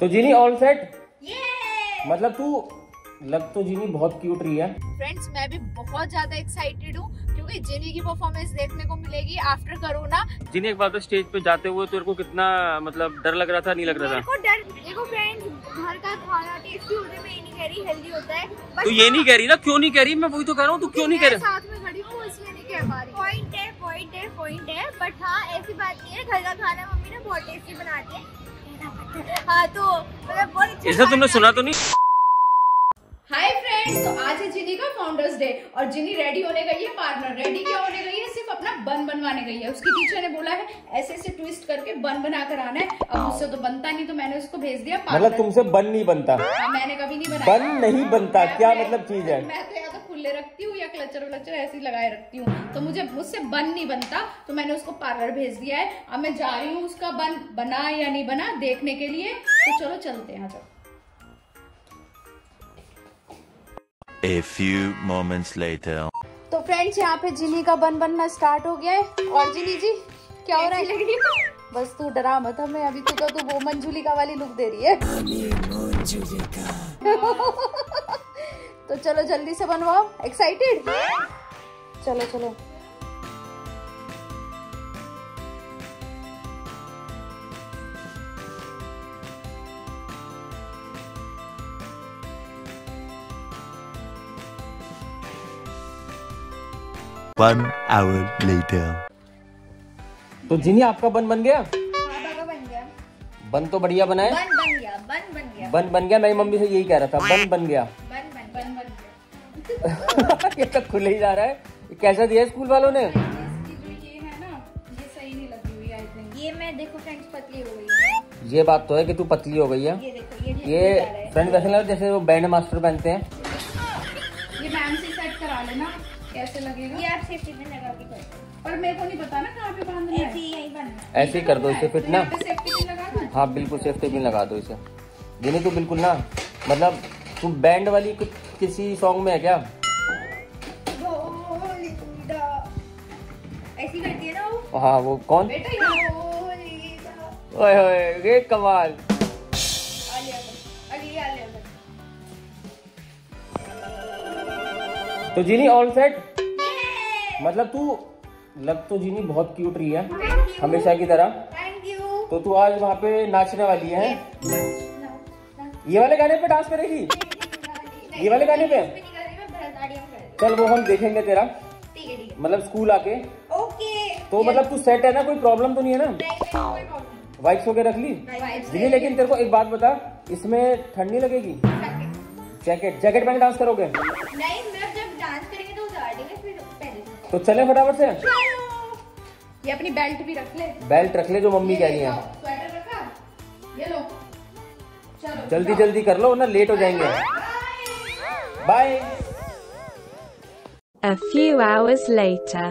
तो जीनी all set मतलब तू लग तो जीनी बहुत क्यूट रही है। फ्रेंड्स मैं भी बहुत ज़्यादा एक्साइटेड हूँ क्योंकि जिनी की परफॉर्मेंस देखने को मिलेगी आफ्टर कोरोना जीनी एक बात तो स्टेज पे जाते हुए तेरे को कितना मतलब डर लग रहा था नहीं लग रहा था? डर देखो फ्रेंड्स घर का खाना टेस्टी होने में ये नहीं कह रही हेल्दी होता है। तू ये नहीं कह रही ना क्यों नहीं कह रही? मैं वही तो कह रहा हूँ तू क्यों नहीं कह रहा? साथ में खड़ी हूँ इसलिए नहीं कह पा रही। पॉइंट है पॉइंट है पॉइंट है बट हाँ ऐसी बात नहीं है घर का खाना मम्मी ने बहुत टेस्टी बनाती है हाँ तो मतलब तुमने सुना तो नहीं? हाय फ्रेंड्स तो आज है जिनी का फाउंडर्स डे और जिनी रेडी होने गई है पार्लर रेडी क्या होने गई है सिर्फ़ अपना बन बनवाने गई है। उसकी टीचर ने बोला है ऐसे ऐसे ट्विस्ट करके बन बना कर आना है। अब मुझसे तो बनता नहीं तो मैंने उसको भेज दिया मतलब तुमसे बन नहीं बनता। हाँ, मैंने कभी नहीं बनाया। बन नहीं बनता क्या मतलब चीज़ है? मैं तो खुले रखती हूँ या क्लचर व्लचर ऐसे ही लगाए रखती हूँ। तो मुझे मुझसे बन नहीं बनता तो मैंने उसको पार्लर भेज दिया है। अब मैं जा रही हूँ उसका बन बना या नहीं बना देखने के लिए। तो चलो चलते हैं चलो A few moments later. तो फ्रेंड्स यहाँ पे जिनी का बन बनना स्टार्ट हो गया है। और जिनी जी क्या हो रहा है? बस तू डरा मत हमें अभी तू तो तू वो मंजुलिका वाली लुक दे रही है। तो चलो जल्दी से बनवाओ। एक्साइटेड चलो चलो। One hour later. तो जीनी आपका बन बन गया? हाँ बन गया। बन तो बढ़िया बना है। बन बन गया बन बन गया। बन बन गया मेरी मम्मी से यही कह रहा था। बन बन गया। ये तो खुले ही जा रहा है। कैसा दिया है स्कूल वालों ने? ये है ना ये सही नहीं लगी हुई आई थिंक ये मैं देखो फ्रेंड्स पतली हो गई ये बात तो है कि तू पतली हो गई है। ये देखो ये ये रहा। फ्रेंड वैसे लग जैसे वो बैंड मास्टर पहनते हैं। ये मैम से सेट करा लेना कैसे लगेगा? ये आप सेफ्टी में लगा के पर मेरे को नहीं पता ना कहाँ पे बांधना है। ऐसे ही यही बनना ऐसे ही कर दो इसे फिट ना। लगा दो हाँ बिल्कुल सेफ्टी पिन लगा दो इसे। जीनी तू बिल्कुल ना मतलब तू बैंड वाली कि, किसी सॉन्ग में है क्या? ऐसी करती है ना वो? हाँ वो कौन? बेटा ओए ओए ये कमाल तो जीनी ऑल सेट मतलब तू लग तो जीनी बहुत क्यूट रही है। हमेशा की तरह। तो तू आज वहाँ पे नाचने वाली है। ये वाले गाने पे डांस करेगी? ये वाले गाने पे? चल वो हम देखेंगे तेरा। ठीक है ठीक मतलब स्कूल आके। ओके। तो मतलब तू सेट है ना कोई प्रॉब्लम तो नहीं है ना? वाइक्स वगैरह रख ली? जीनी लेकिन तेरे को एक बात बता इसमें ठंड नहीं लगेगी जैकेट जैकेट पहन डांस करोगे? नहीं मैं जब डांस करेंगे तो उतार देंगे फिर पहले तो चले फटाफट से। ये अपनी बेल्ट भी रख ले। बेल्ट रख ले जो मम्मी कह रही है। स्वेटर रखा ये लो। चलो जल्दी जल्दी कर लो ना लेट हो जाएँगे। Bye A few hours later.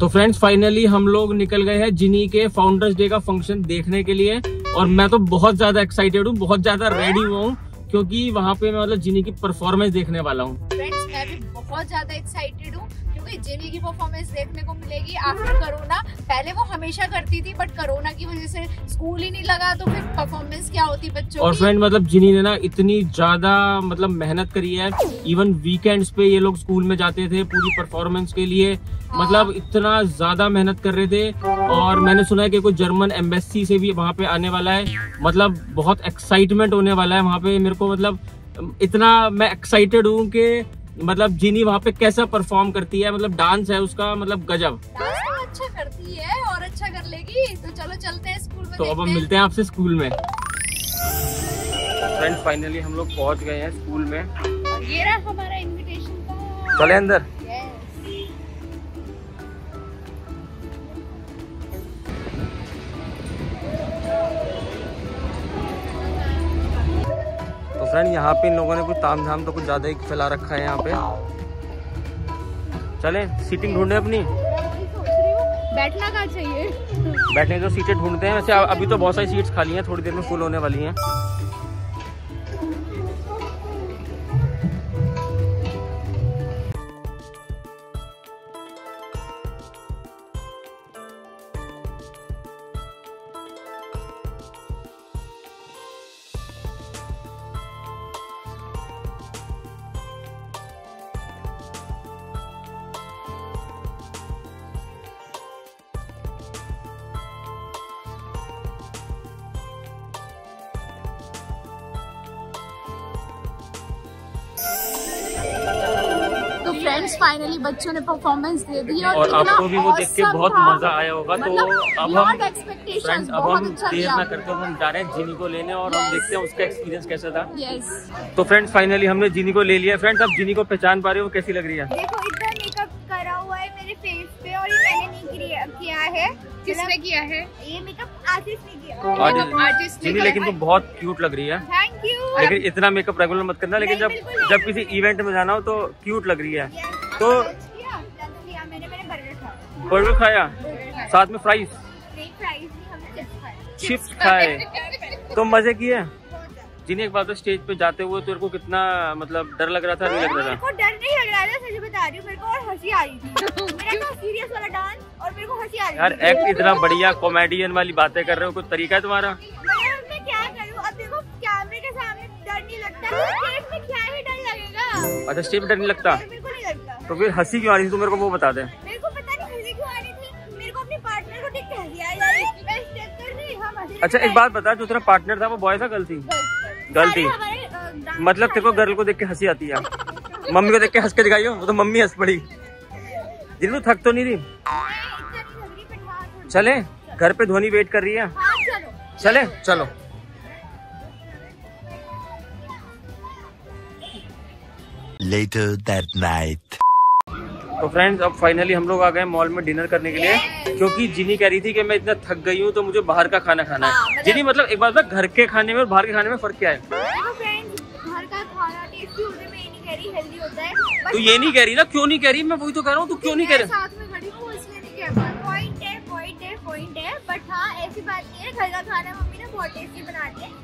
तो फ्रेंड्स फाइनली हम लोग निकल गए हैं जिनी के फाउंडर्स डे का फ़ंक्शन देखने के लिए। और मैं तो बहुत ज़्यादा एक्साइटेड हूँ बहुत ज़्यादा रेडी हुआ हूँ क्योंकि वहाँ पे मैं मतलब जिनी की परफॉर्मेंस देखने वाला हूँ। फ्रेंड्स मैं भी बहुत ज़्यादा एक्साइटेड हूँ क्योंकि जिनी की परफॉर्मेंस देखने को मिलेगी। आफ्टर कोरोना पहले वो हमेशा करती थी बट कोरोना की वजह से स्कूल ही नहीं लगा तो फिर परफॉर्मेंस क्या होती बच्चों और फ्रेंड मतलब जिनी ने ना इतनी ज़्यादा मतलब मेहनत करी है इवन वीकेंड्स पे ये लोग स्कूल में जाते थे पूरी परफॉर्मेंस के लिए। मतलब इतना ज़्यादा मेहनत कर रहे थे। और मैंने सुना है कि कोई जर्मन एम्बेसी से भी वहाँ पे आने वाला है। मतलब बहुत एक्साइटमेंट होने वाला है वहाँ पे। मेरे को मतलब इतना मैं एक्साइटेड हूँ कि मतलब जिनी वहाँ पे कैसा परफॉर्म करती है मतलब डांस है उसका मतलब गजब। डांस तो अच्छा करती है और अच्छा कर लेगी। तो चलो चलते हैं स्कूल में तो अब हम मिलते हैं आपसे स्कूल में। फ्रेंड फाइनली हम लोग पहुँच गए हैं स्कूल में। ये रहा हमारा इनविटेशन चले अंदर। फ्रेंड यहाँ पे इन लोगों ने कुछ ताम झाम तो कुछ ज़्यादा ही फैला रखा है यहाँ पे। चले सीटिंग ढूंढे अपनी। बैठना कहाँ चाहिए? बैठने की तो सीटें ढूंढते हैं। वैसे अभी तो बहुत सारी सीट्स खाली हैं थोड़ी देर में फुल होने वाली हैं। फ्रेंड्स फाइनली बच्चों ने परफॉर्मेंस दे दी और, और आपको भी वो देख के बहुत मज़ा आया होगा तो मतलब अब हम फ्रेंड्स अब हम अच्छा देर ना करते हम जा रहे हैं जीनी को लेने और हम देखते हैं उसका एक्सपीरियंस कैसा था। तो फ्रेंड्स फाइनली हमने जीनी को ले लिया। फ्रेंड्स अब जीनी को पहचान पा रहे हो कैसी लग रही है? देखो इतना मेकअप करा हुआ है मेरे फेस पे और ये मैंने नहीं किया, किया है। किसने किया है? ये मेकअप आर्टिस्ट ने किया। आर्टिस्ट ने लेकिन तुम बहुत क्यूट लग रही है। थैंक यू लेकिन इतना मेकअप रेगुलर मत करना लेकिन जब। जब किसी इवेंट में जाना हो तो क्यूट लग रही है। तो किया। लंच किया? मैंने मैंने बर्गर खाया। साथ में फ्राइज नहीं फ्राइज नहीं हमने चिप्स खाए। चिप्स खाए। तो मज़े किए? जिन्हें एक बात स्टेज पे जाते हुए तेरे को कितना मतलब डर लग रहा था नहीं लग रहा था? डर नहीं लग रहा था सच बता रही हूँ मेरे को और हँसी आ रही थी। मेरा तो सीरियस वाला डांस और मेरे को हँसी आ रही यार एक्ट इतना बढ़िया कॉमेडियन वाली बातें कर रहे हो कुछ तरीका है तुम्हारा? मैं मैं क्या करूँ? अब देखो कैमरे के सामने डर नहीं लगता स्टेज में क्या ही डर लगेगा? अच्छा स्टेज पे डर नहीं लगता? तो फिर हँसी क्यों आ रही थी तू मेरे को वो बता दे। मेरे को पता नहीं हँसी क्यों आ रही थी मेरे को अपने पार्टनर को देख के हँसी आ रही थी। मैं स्टेप कर रही हम हँसी अच्छा एक बात बता जो तेरा पार्टनर था वो बॉय था गर्ल थी मतलब तेरे को गर्ल को देख के हँसी आती है। मम्मी को देख के हंस के दिखाई हो वो तो मम्मी हंस पड़ी। जिन थक तो नहीं रही चले घर पे धोनी वेट कर रही है। हाँ चले चलो। Later that night. तो फ्रेंड्स अब फाइनली हम लोग आ गए मॉल में डिनर करने के लिए। क्योंकि जिनी कह रही थी कि मैं इतना थक गई हूँ तो मुझे बाहर का खाना खाना हाँ, है मतलब- जिनी मतलब एक बात बता घर के खाने में और बाहर के खाने में फ़र्क क्या है? देखो फ्रेंड्स घर का खाना टेस्टी होता है मैं ये नहीं कह रही हेल्दी होता है तू ये नहीं कह रही ना क्यों नहीं कह रही? मैं वही तो कह रहा हूँ तू क्यों नहीं कह रही? साथ में खड़ी हूँ इसलिए नहीं कह पा पॉइंट है पॉइंट है पॉइंट है बट हाँ ऐसी बात नहीं है घर का खाना मम्मी ने बहुत टेस्टी बनाती है।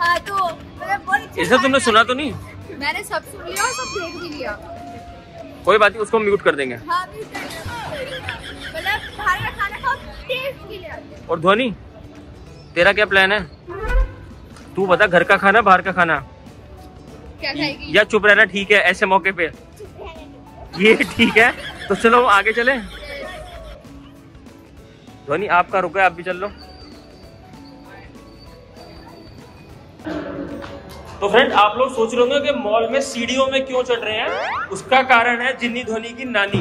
हाँ तो मतलब बहुत अच्छा इसे तुमने सुना तो नहीं? मैंने सब सुन लिया और सब देख भी लिया। कोई बात नहीं उसको म्यूट कर देंगे। हाँ भी मतलब बाहर का खाना खाओ टेस्ट के लिए आते हैं। और धोनी तेरा क्या प्लान है? तू बता घर का खाना बाहर का खाना? क्या या चुप रहना ठीक है ऐसे मौके पे? ये ठीक है तो चलो आगे चले। धोनी आपका रुका है आप भी चल लो। तो फ्रेंड आप लोग सोच रहे होंगे कि मॉल में सीढ़ियों में क्यों चढ़ रहे हैं? उसका कारण है जिन्नी धोनी की नानी।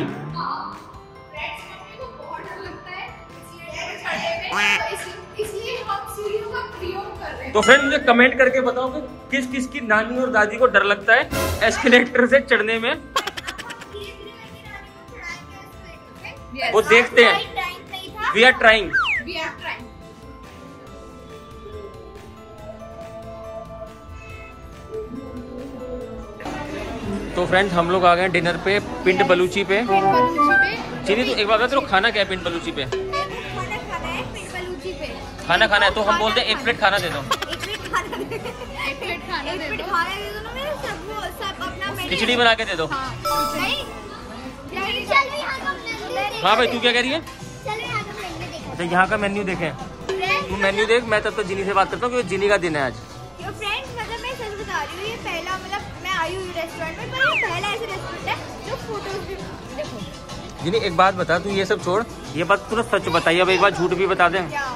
इसलिए हम सीढ़ियों का प्रयोग कर रहे हैं तो फ्रेंड मुझे कमेंट करके बताओ कि किस किस की नानी और दादी को डर लगता है एस्केलेटर से चढ़ने में? वो देखते हैं। वी आर ट्राइंग तो फ्रेंड्स हम लोग आ गए डिनर पे पिंड बलूची पे। चीनी तो एक बार बता तेरे खाना क्या है पिंड बलूची पे? खाना खाना है पिंड बलूची पे। खाना खाना है तो हम बोलते हैं एक प्लेट खाना दे दो। एक प्लेट खाना दे दो। एक प्लेट खाना एक दे प्लेट दो। खाना दे दो ना मेरे सब वो सब अपना मेन्यू खिचड़ी बना के दे दो। हाँ हाँ भाई तू क्या कह रही है? चलो यहाँ का मेन्यू देखो तो यहाँ का मेन्यू देखें। तू मेन्यू देख मैं तब तो जिनी से बात करता हूँ क्योंकि जिनी का दिन है आज। बता रही हूँ ये पहला मतलब मैं आई हुई रेस्टोरेंट में पर ये पहला ऐसा रेस्टोरेंट है जो फ़ोटोज़ भी देखो। जिनी एक बात बता तू ये सब छोड़। ये बात तू सच बताइए अब एक बार झूठ भी बता दे। क्या?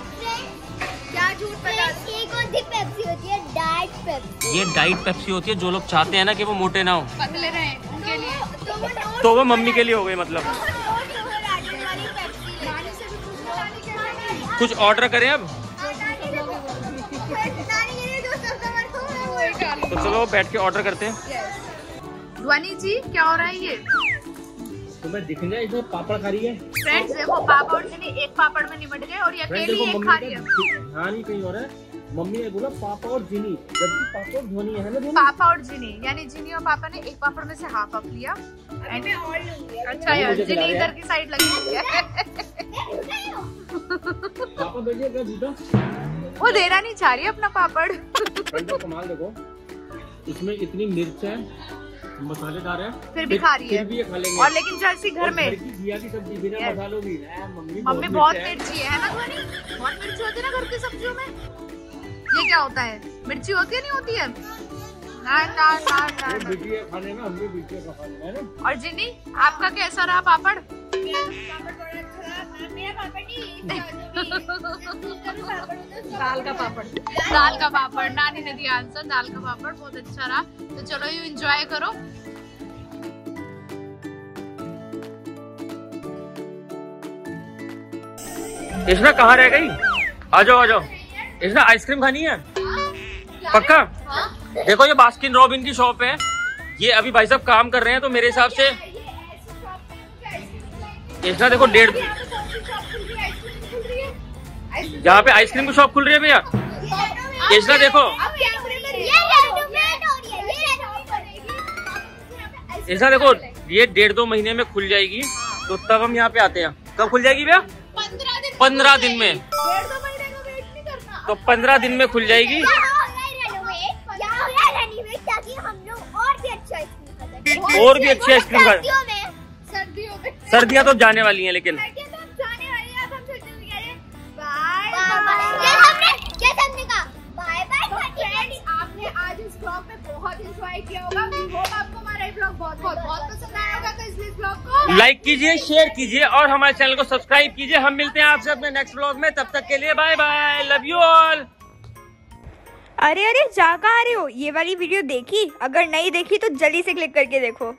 क्या झूठ बता ये कौन सी पेप्सी होती है डाइट पेप्सी ये डाइट पेप्सी होती है जो लोग चाहते हैं ना कि वो मोटे ना हो। पतले रहे उनके लिए। तो वो तो वो मम्मी के लिए हो गई मतलब। नानी कैसे कुछ ऑर्डर करें अब? तो चलो बैठ के ऑर्डर करते हैं। ध्वनि जी क्या हो रहा है ये? तुम्हें दिख जाए इसमें पापड़ खा रही है। फ्रेंड्स देखो पापड़ ने एक पापड़ में निमट गए और ये अकेली एक खा रही है। ध्यान ही कहीं और है। मम्मी ने बोला पापा और जिनी जबकि पापा और धोनी है ना पापा और जिनी यानी जिनी और पापा ने एक पापड़ में से हाफ़ अप लिया। लूँगी अच्छा यार जिनी इधर की साइड लगी हुई है। पापा भेजिए क्या झूठा वो देना नहीं चाह रही अपना पापड़। कमाल देखो। इसमें इतनी मिर्च है मसालेदार है। फिर भी खा रही है। फिर भी ये खा लेंगे। और लेकिन जैसी घर में। घिया की सब्ज़ी बिना मसालों की। मम्मी मम्मी बहुत मिर्ची है ना बहुत मिर्ची होती है ना घर की सब्जियों में? ये क्या होता है? मिर्ची होती है नहीं होती है? ना ना ना ना ना। खाने में और जिनी आपका कैसा रहा पापड़? दाल का पापड़। दाल का पापड़। नानी ने दिया आंसर दाल का पापड़। बहुत अच्छा रहा। तो चलो यू एंजॉय करो। इसना कहाँ रह गई? आ जाओ आ जाओ। इसना आइसक्रीम खानी है? पक्का? हा? देखो ये बास्किन रॉबिन की शॉप है। ये अभी भाई साहब काम कर रहे हैं तो मेरे हिसाब से इसना देखो डेढ़ यहाँ पे आइसक्रीम की शॉप खुल रही है भैया? इसना देखो। ऐसा देखो ये डेढ़ दो महीने में खुल जाएगी तो तब हम यहाँ पे आते हैं। कब खुल जाएगी भैया? पंद्रह दिन में। तो पंद्रह दिन में खुल जाएगी। और भी अच्छा आइसक्रीम सर्दियों में। सर्दियाँ तो जाने वाली हैं लेकिन। एंजॉय किया होगा। होप आपको हमारा ये ब्लॉग बहुत बहुत बहुत पसंद आया होगा तो इसलिए इस ब्लॉग को लाइक कीजिए शेयर कीजिए और हमारे चैनल को सब्सक्राइब कीजिए। हम मिलते हैं आपसे अपने नेक्स्ट ब्लॉग में। तब तक के लिए bye bye love you all अरे अरे जा कहाँ रहे हो? ये वाली वीडियो देखी? अगर नहीं देखी तो जल्दी से क्लिक करके देखो।